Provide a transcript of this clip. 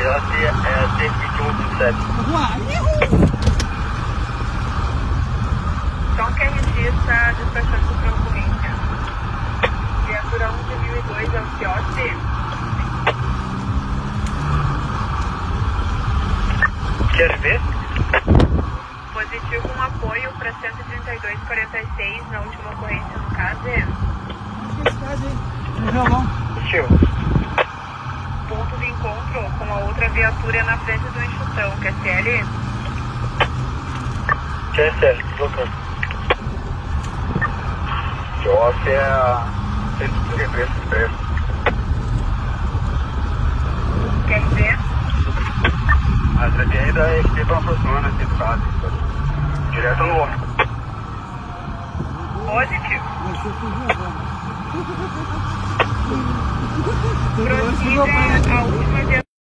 Graças é 12127. Tom que registra despachando para ocorrência. Viatura 1002 ao Ciote. Quer ver? Positivo um apoio para 13246 na última ocorrência no caso. Positivo. Viatura na frente do enxutão, que é. Quer ser? Deslocando. Off é a 133 Quer dizer, A ainda é que para funciona, você sabe. Direto no off. positivo. Prossiga a última